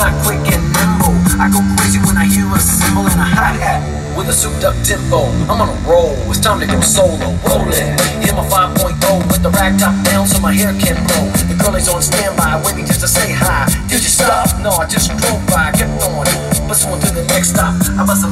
and I quick and nimble. I go crazy when I hear a cymbal and a hi hat with a souped up tempo. I'm on a roll, it's time to go solo. Rolling, hit my 5.0 with the rag top down so my hair can blow. The girl is on standby, waiting just to say hi. Did you stop? No, I just drove by, kept on. Bust on to the next stop. I bust a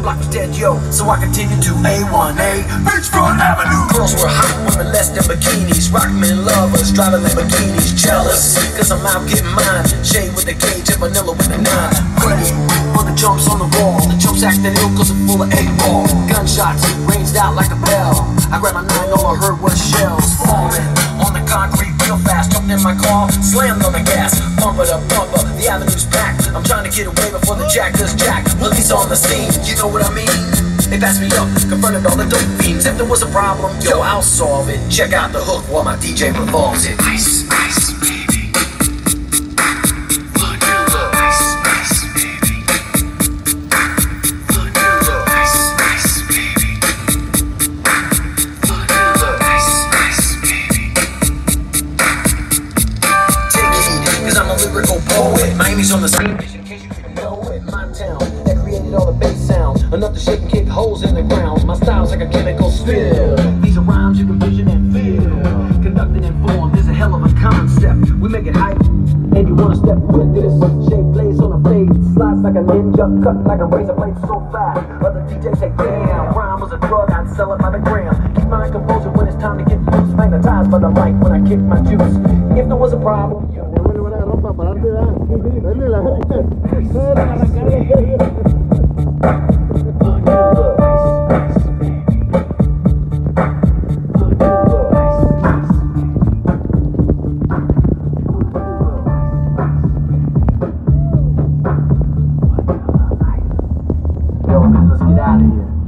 The block was dead, yo, so I continue to A1A Beachfront Avenue. Girls were hot, women less than bikinis. Rockmen lovers, driving Lamborghinis. Jealous, cause I'm out getting mine. Shade with the cage and vanilla with the nine. Ready for the jumps on the wall. The jumps acting ill cause it's full of eight ball. Gunshots ranged out like a bell. I grabbed my nine, all I heard was shells falling on the concrete real fast. Jumped in my car, slammed on the gas. Bumper to bumper. I'm trying to get away before the jack does jack. Police on the scene, you know what I mean? They passed me up, confronted all the dope fiends. If there was a problem, yo, I'll solve it. Check out the hook while my DJ revolves it. Ice, ice, Miami's on the scene, in case you didn't know it. My town that created all the bass sounds. Enough to shake and kick holes in the ground. My style's like a chemical spill. These are rhymes you can vision and feel. Conducted and formed is a hell of a concept. We make it hype, and you wanna step with this. Shape plays on a fade, slides like a ninja, cut like a razor blade so fast. Other DJs say, damn, rhyme was a drug, I'd sell it by the gram. Keep my composure when it's time to get loose. Magnetized by the mic when I kick my juice. If there was a problem. para adelante, ¿verdad? Dale la... Dale la. Get out of here.